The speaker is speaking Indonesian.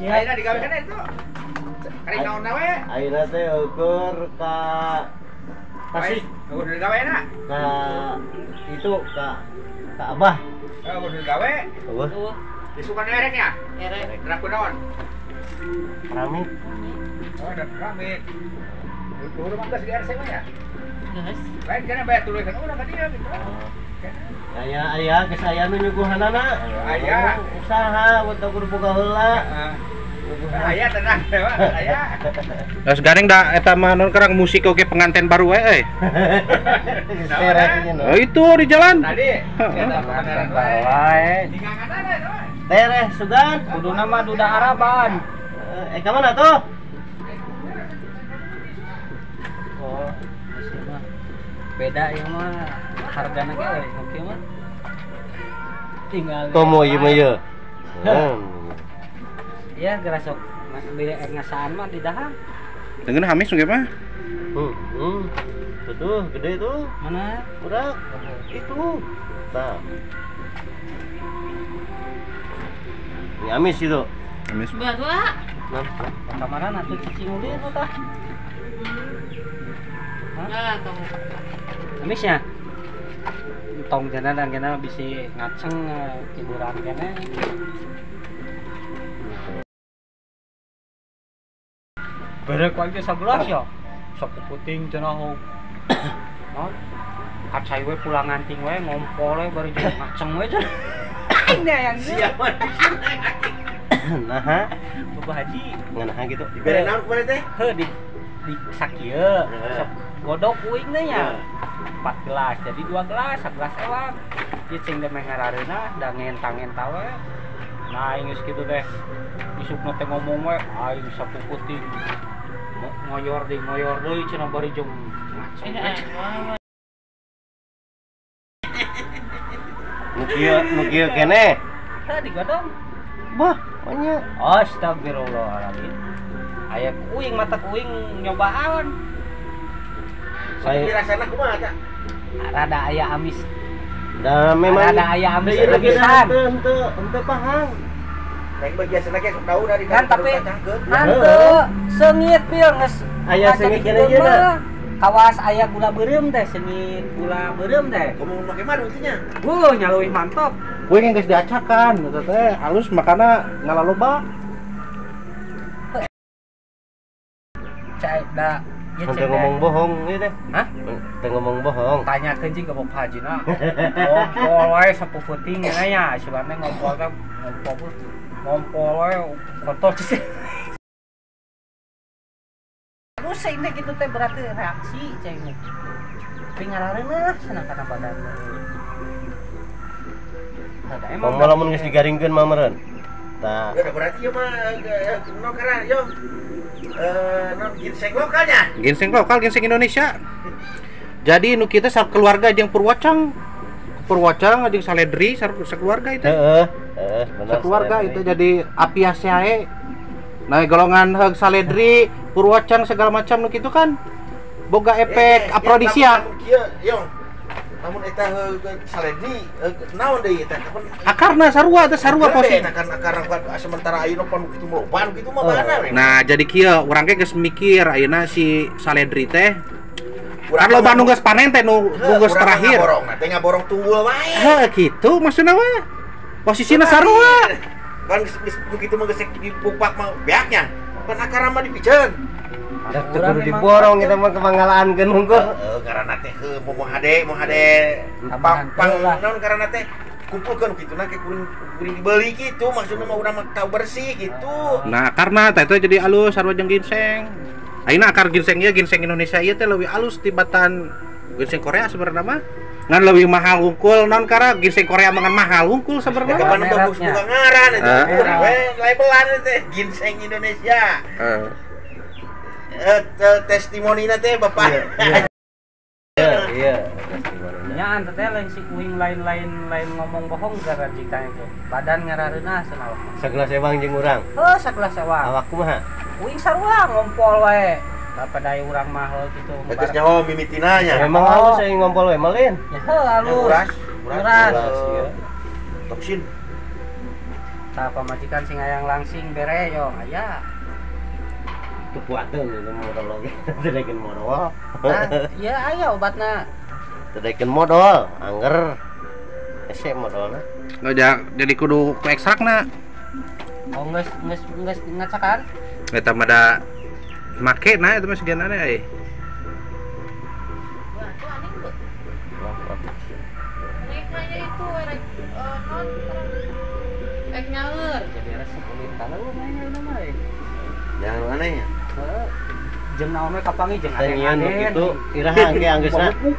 Ayeuna digawe kana itu. Karing naon we? Ayeuna teh ukur ka Tasik Udah digawe na. ka itu ka ka Abah. Eh udah digawe. Abah. Tuh, Disukan ereknya. erek. Draku naon? Rami. Oh, ada kami. Itu udah mangga di RC mah ya. Guys. Lain kana bayar tulisan udah ka dia gitu. Aya aya geus aya nu nyuguhanana. Aya. Usaha buat ukur boga heula. Aya tenang, aya. Terus gareng da eta mah non kerang musik oke pengantin baru we euy. Tereknya Oh, itu di jalan. Tadi kita pengantin Wae. Tinggangan ada itu. Tereh sugan. Kudu nama duda Araban. Eh ka mana tuh? Beda ya mah hargana ge euy, oke mah. Tinggal Komo ieu mah ieu. Iya, geura sok beli ngasaan mah di dahang. Dengan hamis nggak mah? Hmm. Hmm. Tuh, tuh gede tuh. Mana? Udah itu. Nah. Ini amis itu. Hamis. Badua. Nah. Kamaran atuh cicing ulit itu tah. Nah, tong. Amisnya. Tong jana dan kena bisa ngaceng hiburan kena. Berek aja sebelas ya. Sapu puting cenah ho. Non. Kacai we pulang nganting we ngompol we baru jadi ngaceng we cenah. Ini yang Siapa di sini? Nah? Bapak Haji. Nganaha gitu. Bere naon kemarin teh? Heh di di. Heeh. Sok godok uing teh 4 gelas jadi 2 gelas 11 ewang. Ieu cing teh mengararena da ngentang-ngenta we. Nah, geus kitu teh. Isukna teh ngomong we, aing sapu puting. Mo- Ngoyor deui, ngoyor deui cenah bari jeung ngaceng. Nu kieu nu kieu keneh. Tah digodong. Bah, nya. Astagfirullahaladzim. Aya kuing mata kuing nyobaan. Tapi Saya rasana kumaha tah? Rada aya amis. da memang Rada aya amis Iya, lagi lebisan. henteu henteu henteu pahang. Lain biasana ge daun dari Kan tapi kacangkeun. Hanteu, sengit pil geus. Aya sengit kieu ieu na. mah. Kawas aya gula beureum teh, sengit gula beureum teh. Kamu make madu nya. Wuh, nyaleuwih mantap. Kue yang geus diacakan, eta teh halus makana ngalaloba. Cai da cek ngomong bohong ieu teh. Hah? Henteu ngomong bohong. Tanya ke jeung ke Bapak Hajina. Ngompol wae sapu peuting nya nya, sebenarnya ngompol teh ngompol ngompol wae kotor sih. Terus ini gitu teh berarti reaksi cai ini. Pingararena senang kana badan. Ada emang Mau lamun geus digaringkeun mah Tah. Ya berarti ya mah no karena yo eh non ginseng lokalnya. Ginseng lokal, ginseng Indonesia. Jadi nu kita sak keluarga jeung Purwacang. Purwacang jeung Saledri sar- sakeluarga itu. Heeh, heeh, saya, itu jadi apiaceae. Nah, golongan heug Saledri, Purwacang segala macam nu kitu kan boga efek aprodisiak. Namun eta saledi naon deui eta? Kapan Akarna sarua teh sarua posisi. Eta kan akar sementara ayeuna pan kitu mah loban kitu mah bahanna we. Nah, jadi kieu urang ge geus mikir ayeuna si Saledri teh kan loba mah- nu geus panen teh nu geus terakhir. ngaborong, nah teh ngaborong tunggul wae. Heh, gitu maksudna mah. Posisina sarua. Kan begitu mah geus dipupak mah beaknya. Kan akar mah dipiceun. Kudu diborong kita mah kemangalaankeun hungkul. Heeh, karena teh mau mau hade, mau hade pang pang naon karena teh kumpulkeun kitu na ke kuring kuring dibeli gitu maksudnya mah urang mah tahu bersih gitu. Nah, karena teh itu jadi alus sarua jeung ginseng. Ayeuna akar ginseng ieu ginseng Indonesia ieu teh leuwih alus tibatan ginseng Korea sebenarnya mah. Ngan leuwih mahal hungkul non kara ginseng Korea mah ngan mahal hungkul Ya sebenarnya. kapan Mereknya. bagus buka ngaran itu Ah. we labelan teh ginseng Indonesia. Eh, Eh te- testimonina teh Bapak. Iya, iya. Nya ante teh lain si kuing lain-lain lain ngomong bohong gara jika itu. Badan ngarareuna senal. Sagelas ewang jeung urang. Heuh sakelas sewa. Awak kumaha? Kuing sarua ngompol wae. Daripada urang mah heuh kitu. Terus nyaho mimitinanya. Memang Oh. halus saya ngompol we malin. Ya heuh alus. Uras, Uras. Uras, iya. Toksin. ta pamajikan sing hayang langsing bere yo aya Kepuatan itu modal lagi. Tedekin modal. nah iya aya obatna Tedekin modal. Angger. Ese modalnya. Nggak ja- jadi kudu ku ekstrak na. oh geus geus geus ngacakan Eta mah da make na itu udah mah eh. Jangan aneh ya. Heeh. jeung naon we kapangi jeung Tengian aden-aden. begitu irahan anggeusna. Bawa